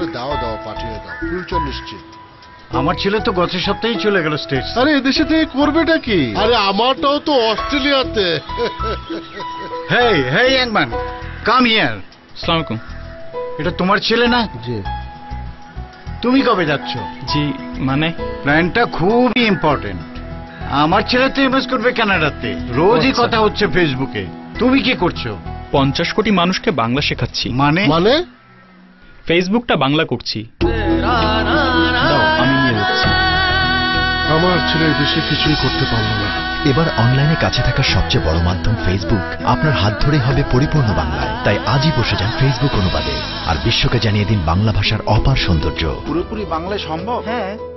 আরে দাও দাও পাঠিয়ে দাও। ফিউচার নিশ্চিত। আমার ছেলে তো গত সপ্তাহেই চলে গেল স্টেটস আরে এদেশে থেকে করবেটা কি? আরে আমারটাও তো অস্ট্রেলিয়াতে। হেই হেই ইয়াংম্যান কাম হিয়ার আসসালামু আলাইকুম। এটা তোমার ছেলে না? জি। তুমি কবে যাচ্ছ? জি মানে? প্ল্যানটা খুবই ইম্পর্টেন্ট আমার ছেলে তো এমএস করবে কানাডাতে। রোজই আচ্ছা। কথা হচ্ছে ফেসবুকে তুমি কি করছ? পঞ্চাশ কোটি মানুষকে বাংলা শেখাচ্ছি। মানে? মানে? ফেসবুকটা বাংলা করছি। আমি নিয়ে আমার ছেলে দেশে কিছুই করতে পারব না। এবার অনলাইনে কাছে থাকা সবচেয়ে বড় মাধ্যম ফেসবুক আপনার হাত ধরে হবে পরিপূর্ণ বাংলায়। তাই আজই বসে যান ফেসবুক অনুবাদে। আর বিশ্বকে জানিয়ে দিন বাংলা ভাষার অপার সৌন্দর্য। পুরোপুরি বাংলায় সম্ভব? হ্যাঁ।